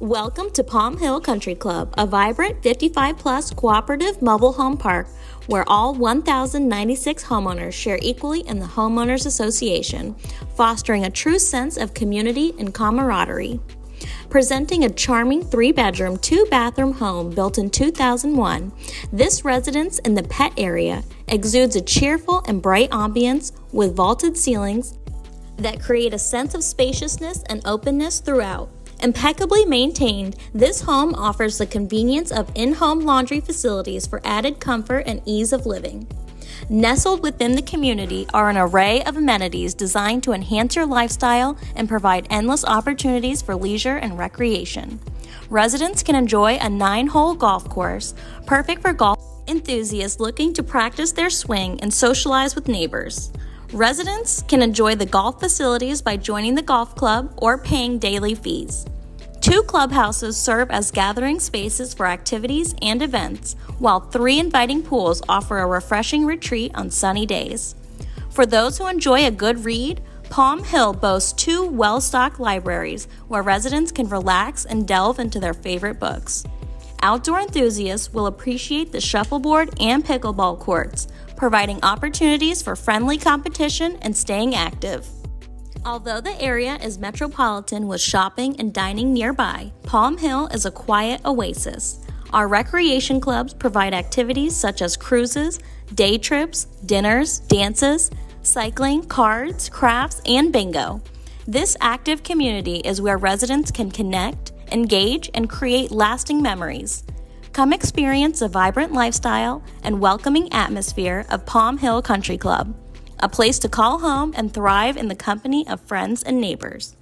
Welcome to Palm Hill Country Club, a vibrant 55 plus cooperative mobile home park where all 1,096 homeowners share equally in the Homeowners Association, fostering a true sense of community and camaraderie. Presenting a charming three bedroom, two bathroom home built in 2001, this residence in the pet area exudes a cheerful and bright ambience with vaulted ceilings that create a sense of spaciousness and openness throughout. Impeccably maintained, this home offers the convenience of in home laundry facilities for added comfort and ease of living. Nestled within the community are an array of amenities designed to enhance your lifestyle and provide endless opportunities for leisure and recreation. Residents can enjoy a nine hole golf course, perfect for golf enthusiasts looking to practice their swing and socialize with neighbors. Residents can enjoy the golf facilities by joining the golf club or paying daily fees. Two clubhouses serve as gathering spaces for activities and events, while three inviting pools offer a refreshing retreat on sunny days. For those who enjoy a good read, Palm Hill boasts two well stocked libraries where residents can relax and delve into their favorite books. Outdoor enthusiasts will appreciate the shuffleboard and pickleball courts, providing opportunities for friendly competition and staying active. Although the area is metropolitan with shopping and dining nearby, Palm Hill is a quiet oasis. Our recreation clubs provide activities such as cruises, day trips, dinners, dances, cycling, cards, crafts, and bingo. This active community is where residents can connect, engage, and create lasting memories. Come experience the vibrant lifestyle and welcoming atmosphere of Palm Hill Country Club, a place to call home and thrive in the company of friends and neighbors.